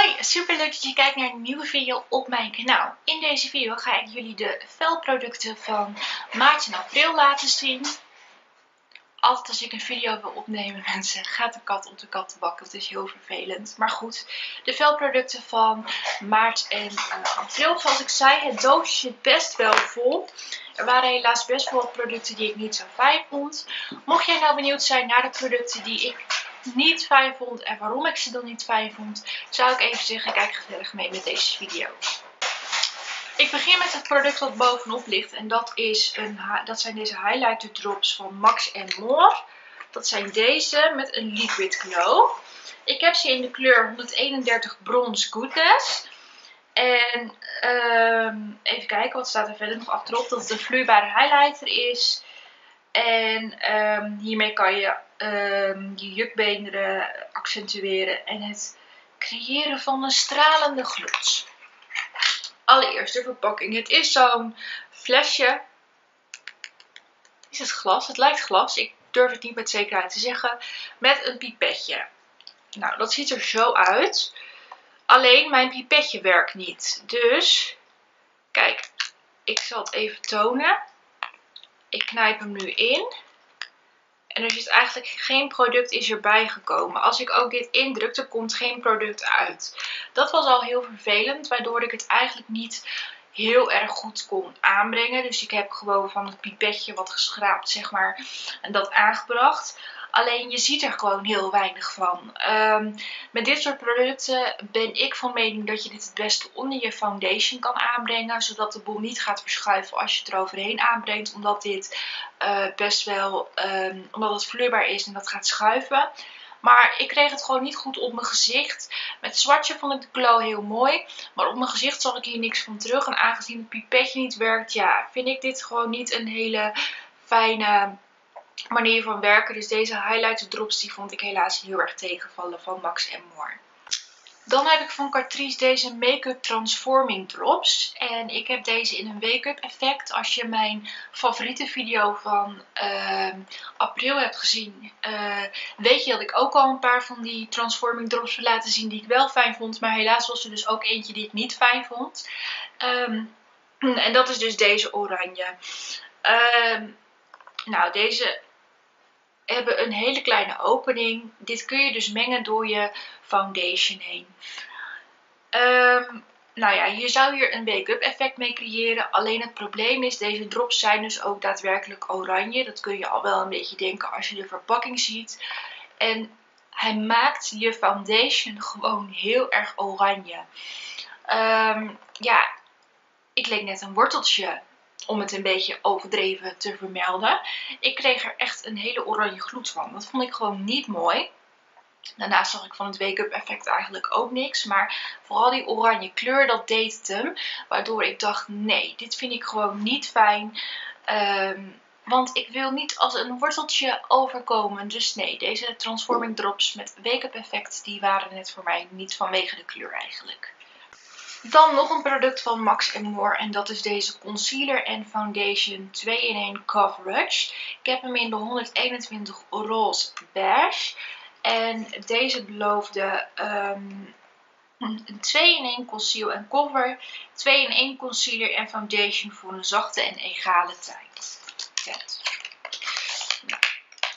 Hoi, super leuk dat je kijkt naar een nieuwe video op mijn kanaal. In deze video ga ik jullie de velproducten van maart en april laten zien. Altijd als ik een video wil opnemen mensen, gaat de kat op de kattenbak. Dat is heel vervelend. Maar goed, de velproducten van maart en uh, april. Zoals ik zei, het doosje zit best wel vol. Er waren helaas best wel producten die ik niet zo fijn vond. Mocht jij nou benieuwd zijn naar de producten die ik niet fijn vond en waarom ik ze dan niet fijn vond, zou ik even zeggen, kijk gezellig mee met deze video. Ik begin met het product wat bovenop ligt en dat, is een, dat zijn deze highlighter drops van Max More. Dat zijn deze met een liquid glow. Ik heb ze in de kleur 131 Bronze Goodness. En um, even kijken, wat staat er verder nog achterop? Dat het een vloeibare highlighter is. En um, hiermee kan je um, je jukbeenderen accentueren en het creëren van een stralende gloed. Allereerst de verpakking. Het is zo'n flesje. Is het glas? Het lijkt glas. Ik durf het niet met zekerheid te zeggen. Met een pipetje. Nou, dat ziet er zo uit. Alleen mijn pipetje werkt niet. Dus, kijk, ik zal het even tonen. Ik knijp hem nu in. En er zit eigenlijk geen product is erbij gekomen. Als ik ook dit indruk, er komt geen product uit. Dat was al heel vervelend, waardoor ik het eigenlijk niet heel erg goed kon aanbrengen. Dus ik heb gewoon van het pipetje wat geschraapt, zeg maar, en dat aangebracht. Alleen je ziet er gewoon heel weinig van. Um, met dit soort producten ben ik van mening dat je dit het beste onder je foundation kan aanbrengen. Zodat de boel niet gaat verschuiven als je het eroverheen aanbrengt. Omdat dit uh, best wel, um, omdat het vloeibaar is en dat gaat schuiven. Maar ik kreeg het gewoon niet goed op mijn gezicht. Met zwartje vond ik de glow heel mooi. Maar op mijn gezicht zag ik hier niks van terug. En aangezien het pipetje niet werkt, ja, vind ik dit gewoon niet een hele fijne manier van werken. Dus deze highlighter drops die vond ik helaas heel erg tegenvallen van Max More. Dan heb ik van Catrice deze Make-up Transforming Drops. En ik heb deze in een wake-up effect. Als je mijn favoriete video van uh, april hebt gezien, uh, weet je dat ik ook al een paar van die Transforming Drops wil laten zien die ik wel fijn vond. Maar helaas was er dus ook eentje die ik niet fijn vond. Um, en dat is dus deze oranje. Um, nou, deze hebben een hele kleine opening. Dit kun je dus mengen door je foundation heen. Um, nou ja, je zou hier een wake-up effect mee creëren. Alleen het probleem is, deze drops zijn dus ook daadwerkelijk oranje. Dat kun je al wel een beetje denken als je de verpakking ziet. En hij maakt je foundation gewoon heel erg oranje. Um, ja, ik leek net een worteltje om het een beetje overdreven te vermelden. Ik kreeg er echt een hele oranje gloed van. Dat vond ik gewoon niet mooi. Daarnaast zag ik van het wake-up effect eigenlijk ook niks. Maar vooral die oranje kleur, dat deed het hem. Waardoor ik dacht, nee, dit vind ik gewoon niet fijn. Um, want ik wil niet als een worteltje overkomen. Dus nee, deze Transforming Drops met wake-up effect, die waren net voor mij niet vanwege de kleur eigenlijk. Dan nog een product van Max More en dat is deze Concealer en Foundation 2-in-1 Coverage. Ik heb hem in de 121 Roze Beige. En deze beloofde um, een 2-in-1 conceal en cover, 2-in-1 concealer en foundation voor een zachte en egale tijd. Nou,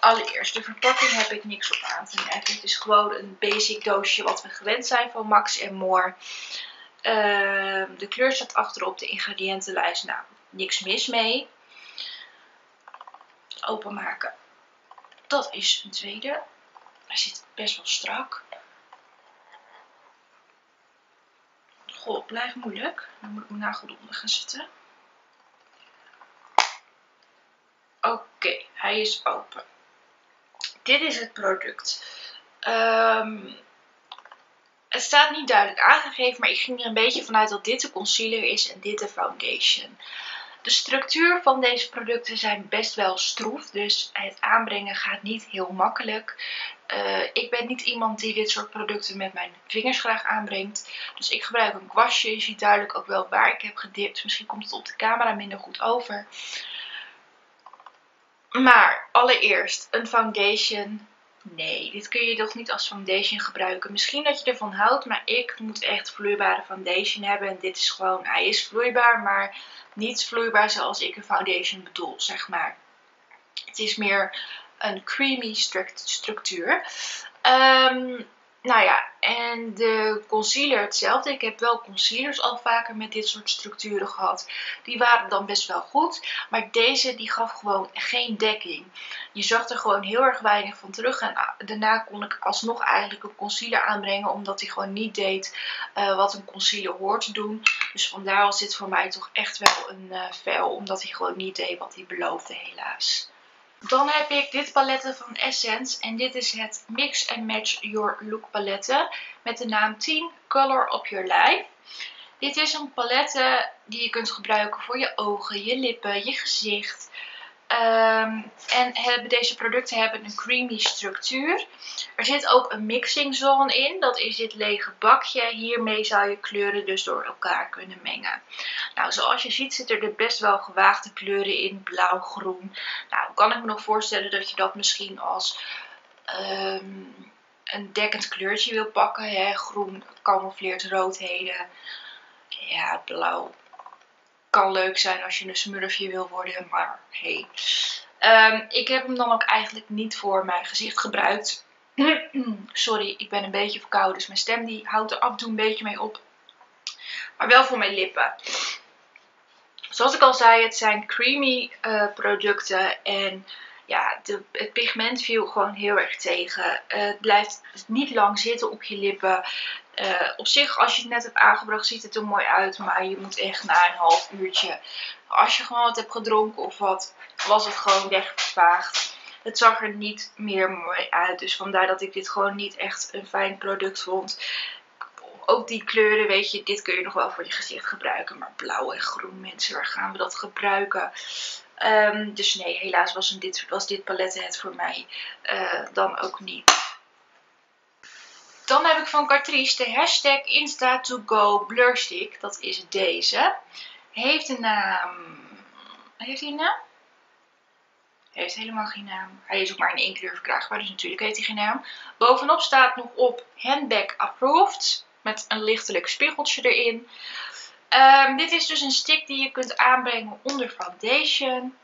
allereerst, de verpakking heb ik niks op aan te merken. Het is gewoon een basic doosje wat we gewend zijn van Max More. Uh, de kleur staat achterop de ingrediëntenlijst. Nou, niks mis mee. Openmaken. Dat is een tweede. Hij zit best wel strak. Goh, blijft moeilijk. Dan moet ik mijn nagel eronder gaan zetten. Oké, hij is open. Dit is het product. Um, het staat niet duidelijk aangegeven, maar ik ging er een beetje vanuit dat dit de concealer is en dit de foundation. De structuur van deze producten zijn best wel stroef, dus het aanbrengen gaat niet heel makkelijk. Uh, ik ben niet iemand die dit soort producten met mijn vingers graag aanbrengt. Dus ik gebruik een kwastje. Je ziet duidelijk ook wel waar ik heb gedipt. Misschien komt het op de camera minder goed over. Maar allereerst een foundation Nee, dit kun je toch niet als foundation gebruiken. Misschien dat je ervan houdt, maar ik moet echt vloeibare foundation hebben. En dit is gewoon, hij is vloeibaar, maar niet vloeibaar zoals ik een foundation bedoel, zeg maar. Het is meer een creamy structuur. Um, nou ja, en de concealer hetzelfde. Ik heb wel concealers al vaker met dit soort structuren gehad. Die waren dan best wel goed. Maar deze die gaf gewoon geen dekking. Je zag er gewoon heel erg weinig van terug. En daarna kon ik alsnog eigenlijk een concealer aanbrengen. Omdat hij gewoon niet deed uh, wat een concealer hoort te doen. Dus vandaar was dit voor mij toch echt wel een uh, fail. Omdat hij gewoon niet deed wat hij beloofde helaas. Dan heb ik dit paletten van Essence. En dit is het Mix and Match Your Look paletten. Met de naam 10 Color Up Your Life. Dit is een palette die je kunt gebruiken voor je ogen, je lippen, je gezicht. Um, en deze producten hebben een creamy structuur. Er zit ook een mixing zone in. Dat is dit lege bakje. Hiermee zou je kleuren dus door elkaar kunnen mengen. Nou, zoals je ziet zitten er best wel gewaagde kleuren in. Blauw, groen. Nou, kan ik me nog voorstellen dat je dat misschien als um, een dekkend kleurtje wil pakken. Hè? Groen camoufleert roodheden. Ja, blauw kan leuk zijn als je een smurfje wil worden, maar hey. Um, ik heb hem dan ook eigenlijk niet voor mijn gezicht gebruikt. Sorry, ik ben een beetje verkouden, dus mijn stem die houdt er af en toe een beetje mee op. Maar wel voor mijn lippen. Zoals ik al zei, het zijn creamy uh, producten en ja, het pigment viel gewoon heel erg tegen. Uh, het blijft niet lang zitten op je lippen. Uh, op zich, als je het net hebt aangebracht, ziet het er mooi uit. Maar je moet echt na een half uurtje, als je gewoon wat hebt gedronken of wat, was het gewoon weggevaagd. Het zag er niet meer mooi uit. Dus vandaar dat ik dit gewoon niet echt een fijn product vond. Ook die kleuren, weet je, dit kun je nog wel voor je gezicht gebruiken. Maar blauw en groen, mensen, waar gaan we dat gebruiken? Um, dus nee, helaas was, dit, was dit palet het voor mij uh, dan ook niet. Dan heb ik van Catrice de hashtag Insta2Go Blurstick. Dat is deze. Heeft een naam... Heeft hij een naam? Hij heeft helemaal geen naam. Hij is ook maar in één kleur verkrijgbaar, dus natuurlijk heeft hij geen naam. Bovenop staat nog op Handbag Approved. Met een lichtelijk spiegeltje erin. Um, dit is dus een stick die je kunt aanbrengen onder foundation.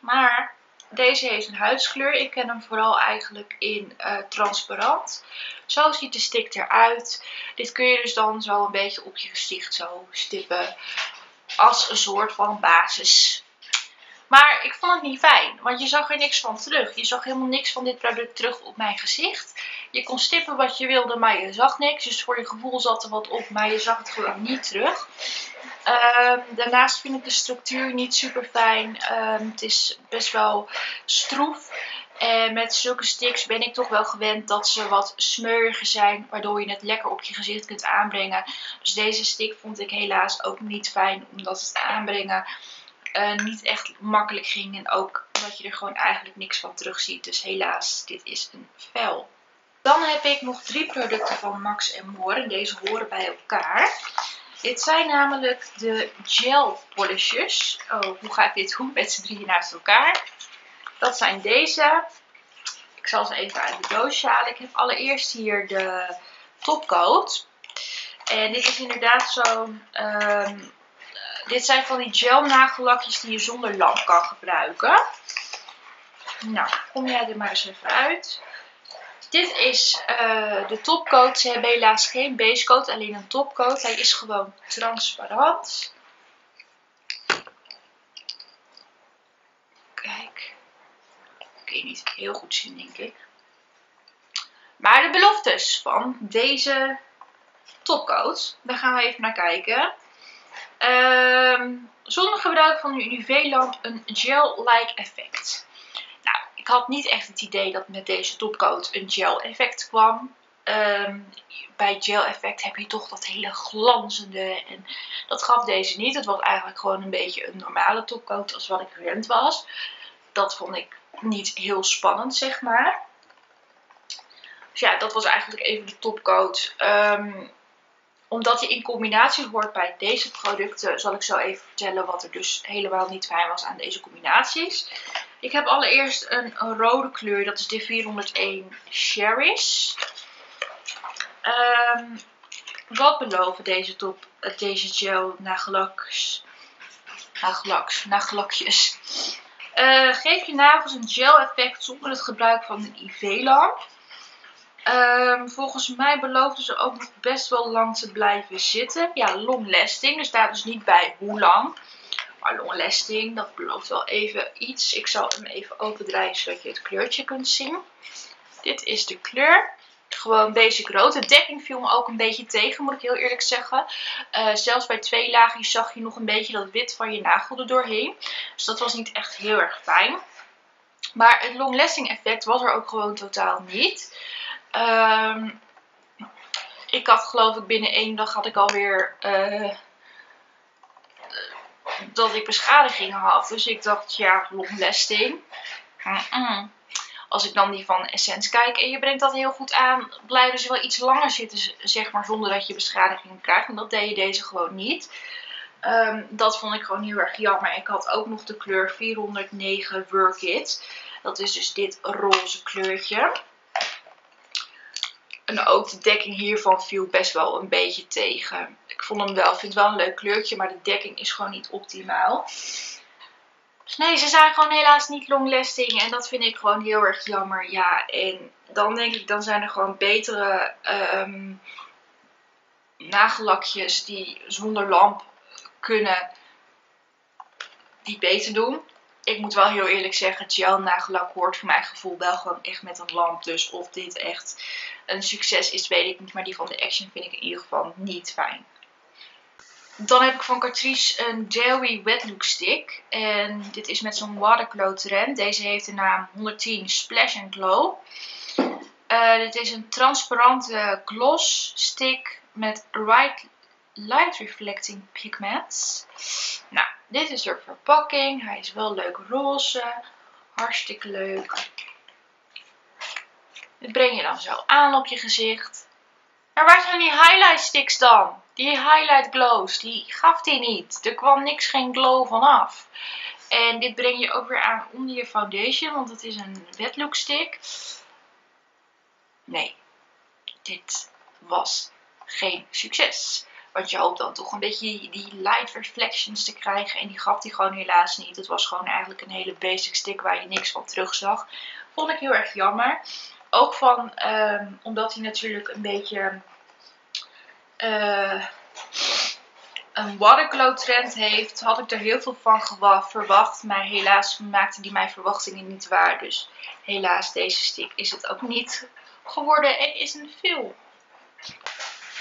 Maar deze heeft een huidskleur. Ik ken hem vooral eigenlijk in uh, transparant. Zo ziet de stick eruit. Dit kun je dus dan zo een beetje op je gezicht zo stippen. Als een soort van basis. Maar ik vond het niet fijn. Want je zag er niks van terug. Je zag helemaal niks van dit product terug op mijn gezicht. Je kon stippen wat je wilde, maar je zag niks. Dus voor je gevoel zat er wat op, maar je zag het gewoon niet terug. Um, daarnaast vind ik de structuur niet super fijn. Um, het is best wel stroef. En met zulke sticks ben ik toch wel gewend dat ze wat smeuriger zijn. Waardoor je het lekker op je gezicht kunt aanbrengen. Dus deze stick vond ik helaas ook niet fijn. Omdat het aanbrengen uh, niet echt makkelijk ging. En ook omdat je er gewoon eigenlijk niks van terug ziet. Dus helaas, dit is een vel. Dan heb ik nog drie producten van Max More. En deze horen bij elkaar. Dit zijn namelijk de gel polishes. Oh, hoe ga ik dit doen met z'n drieën naast elkaar? Dat zijn deze. Ik zal ze even uit de doos halen. Ik heb allereerst hier de topcoat. En dit is inderdaad zo'n... Um, dit zijn van die gel nagellakjes die je zonder lamp kan gebruiken. Nou, kom jij er maar eens even uit. Dit is uh, de topcoat. Ze hebben helaas geen basecoat, alleen een topcoat. Hij is gewoon transparant. Kijk. Kun je niet heel goed zien, denk ik. Maar de beloftes van deze topcoat, daar gaan we even naar kijken. Um, zonder gebruik van een UV-lamp een gel-like effect. Ik had niet echt het idee dat met deze topcoat een gel effect kwam. Um, bij gel effect heb je toch dat hele glanzende en dat gaf deze niet. Het was eigenlijk gewoon een beetje een normale topcoat als wat ik gewend was. Dat vond ik niet heel spannend zeg maar. Dus ja, dat was eigenlijk even de topcoat. Um, omdat die in combinatie hoort bij deze producten, zal ik zo even vertellen wat er dus helemaal niet fijn was aan deze combinaties. Ik heb allereerst een, rode kleur. Dat is de 401 Cherish. Um, wat beloven deze top, deze gel nagellaks, nagellaks, nagellakjes? Uh, geef je nagels een gel effect zonder het gebruik van een IV-lamp. Um, volgens mij beloofden ze ook nog best wel lang te blijven zitten. Ja, long lasting. Er staat dus niet bij hoe lang. Maar long lasting, dat belooft wel even iets. Ik zal hem even overdrijven zodat je het kleurtje kunt zien. Dit is de kleur. Gewoon basic rood. De dekking viel me ook een beetje tegen, moet ik heel eerlijk zeggen. Uh, zelfs bij twee lagen zag je nog een beetje dat wit van je nagel er doorheen. Dus dat was niet echt heel erg fijn. Maar het long lasting effect was er ook gewoon totaal niet. Um, ik had geloof ik binnen één dag had ik alweer uh, dat ik beschadigingen had. Dus ik dacht ja, long lasting. Als ik dan die van Essence kijk en je brengt dat heel goed aan, blijven ze wel iets langer zitten, zeg maar, zonder dat je beschadigingen krijgt. En dat deed je deze gewoon niet. Um, dat vond ik gewoon heel erg jammer. Ik had ook nog de kleur 409 Work It. Dat is dus dit roze kleurtje. En ook de dekking hiervan viel best wel een beetje tegen. Ik vond hem wel, vind wel een leuk kleurtje, maar de dekking is gewoon niet optimaal. Dus nee, ze zijn gewoon helaas niet long lasting en dat vind ik gewoon heel erg jammer. Ja, en dan denk ik, dan zijn er gewoon betere um, nagellakjes die zonder lamp kunnen die beter doen ik moet wel heel eerlijk zeggen, gel nagellak hoort voor mijn gevoel wel gewoon echt met een lamp. Dus of dit echt een succes is, weet ik niet. Maar die van de Action vind ik in ieder geval niet fijn. Dan heb ik van Catrice een Dairy Wet Look Stick. En dit is met zo'n waterglow trend. Deze heeft de naam 110 Splash and Glow. Uh, dit is een transparante gloss stick met right light reflecting pigments. Nou, dit is de verpakking. Hij is wel leuk roze. Hartstikke leuk. Dit breng je dan zo aan op je gezicht. Maar waar zijn die highlight sticks dan? Die highlight glows, die gaf hij niet. Er kwam niks, geen glow vanaf. En dit breng je ook weer aan onder je foundation, want het is een wet look stick. Nee, dit was geen succes. Want je hoopt dan toch een beetje die light reflections te krijgen. En die gaf hij gewoon helaas niet. Het was gewoon eigenlijk een hele basic stick waar je niks van terug zag. Vond ik heel erg jammer. Ook van, um, omdat hij natuurlijk een beetje uh, een waterglow trend heeft. Had ik er heel veel van verwacht. Maar helaas maakte die mijn verwachtingen niet waar. Dus helaas deze stick is het ook niet geworden. En is een veel.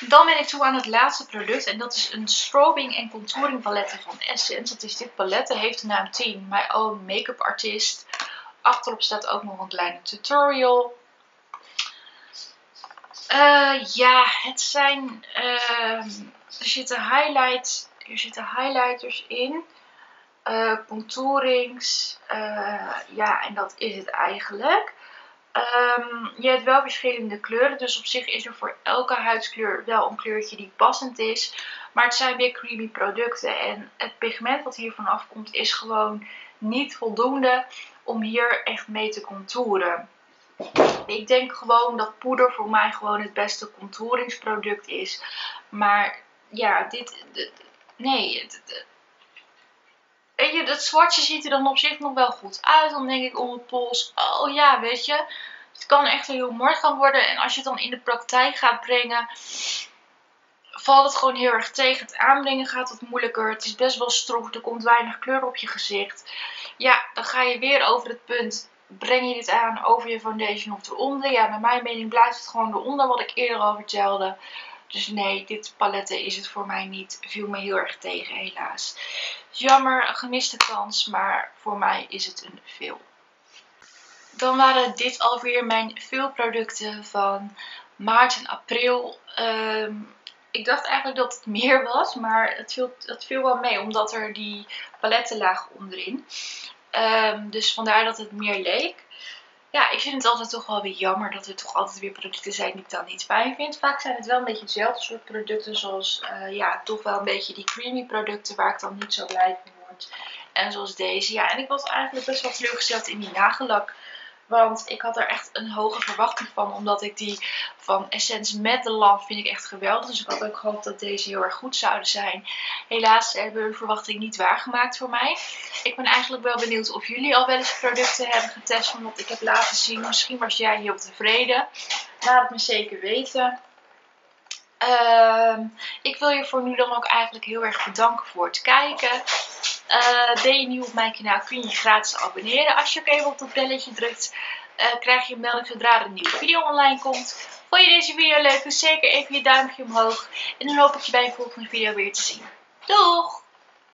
Dan ben ik toe aan het laatste product en dat is een strobing en contouring palette van Essence. Dat is dit palet, heeft de naam 10, My Own Makeup Artist. Achterop staat ook nog een kleine tutorial. Uh, ja, het zijn, uh, er zitten highlights, er zitten highlighters in. Uh, contourings, uh, ja en dat is het eigenlijk. Um, je hebt wel verschillende kleuren, dus op zich is er voor elke huidskleur wel een kleurtje die passend is. Maar het zijn weer creamy producten en het pigment wat hier vanaf komt is gewoon niet voldoende om hier echt mee te contouren. Ik denk gewoon dat poeder voor mij gewoon het beste contouringsproduct is. Maar ja, dit... nee, Weet je, dat zwartje ziet er dan op zich nog wel goed uit. Dan denk ik om het pols, oh ja, weet je. Het kan echt heel mooi gaan worden. En als je het dan in de praktijk gaat brengen, valt het gewoon heel erg tegen. Het aanbrengen gaat wat moeilijker. Het is best wel stroef. Er komt weinig kleur op je gezicht. Ja, dan ga je weer over het punt. Breng je dit aan over je foundation of eronder? Ja, naar mijn mening blijft het gewoon eronder wat ik eerder al vertelde. Dus nee, dit paletten is het voor mij niet. Viel me heel erg tegen, helaas. Jammer, gemiste kans, maar voor mij is het een veel. Dan waren dit alweer mijn veel producten van maart en april. Ehm, ik dacht eigenlijk dat het meer was, maar het viel, het viel wel mee, omdat er die paletten lagen onderin. Um, dus vandaar dat het meer leek ja, ik vind het altijd toch wel weer jammer dat er toch altijd weer producten zijn die ik dan niet fijn vind. Vaak zijn het wel een beetje hetzelfde soort producten zoals uh, ja, toch wel een beetje die creamy producten waar ik dan niet zo blij van word. En zoals deze. Ja, en ik was eigenlijk best wel teleurgesteld in die nagellak. Want ik had er echt een hoge verwachting van. Omdat ik die van Essence met de lamp vind ik echt geweldig. Dus ik had ook gehoopt dat deze heel erg goed zouden zijn. Helaas hebben hun verwachting niet waargemaakt voor mij. Ik ben eigenlijk wel benieuwd of jullie al wel eens producten hebben getest van wat ik heb laten zien. Misschien was jij heel tevreden. Laat het me zeker weten. Uh, ik wil je voor nu dan ook eigenlijk heel erg bedanken voor het kijken. Uh, ben je nieuw op mijn kanaal kun je gratis abonneren. Als je ook even op dat belletje drukt uh, krijg je een melding zodra er een nieuwe video online komt. Vond je deze video leuk? Doe zeker even je duimpje omhoog. En dan hoop ik je bij een volgende video weer te zien. Doeg!